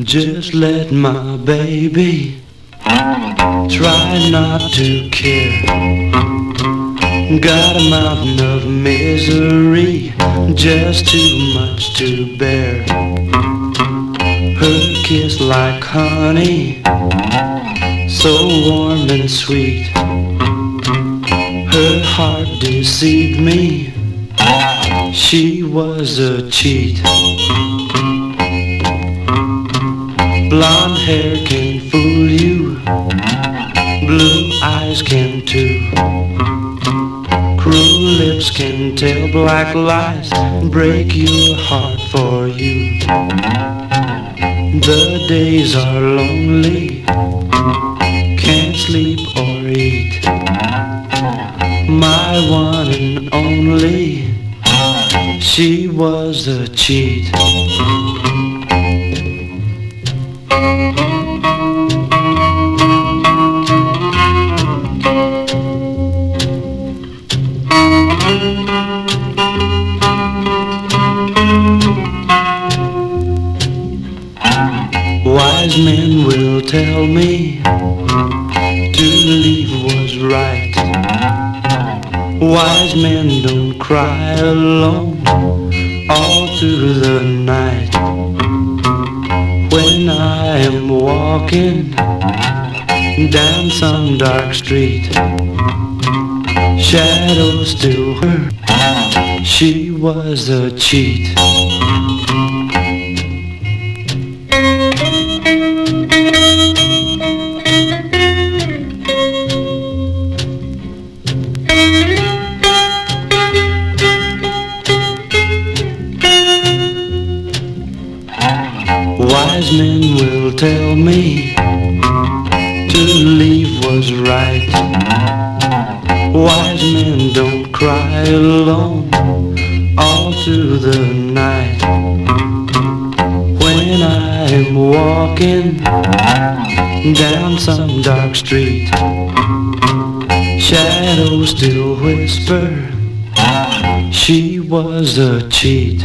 Just let my baby try not to care. Got a mountain of misery, just too much to bear. Her kiss like honey, so warm and sweet. Her heart deceived me, she was a cheat. Blonde hair can fool you, blue eyes can too. Cruel lips can tell black lies, and break your heart for you. The days are lonely, can't sleep or eat. My one and only, she was a cheat. Wise men will tell me to leave was right. Wise men don't cry alone all through the night. When I am walking down some dark street, shadows still hurt. She was a cheat. Wise men will tell me to leave was right. Wise men don't cry alone all through the night. When I am walking down some dark street, shadows still whisper she was a cheat.